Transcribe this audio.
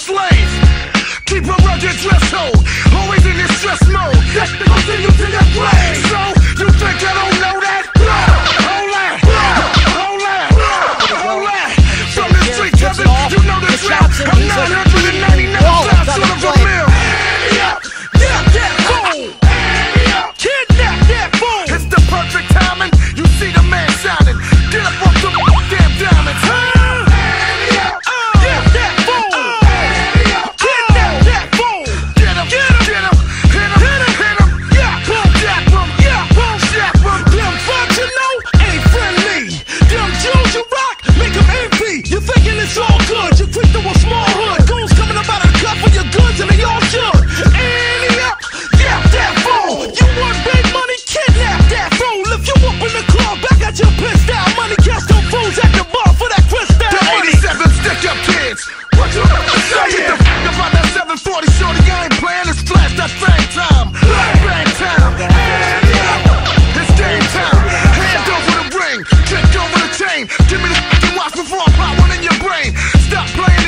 slave. Keep a rugged dress code, always in distress mode. That's the Give me the and watch before I pop one in your brain. Stop playing.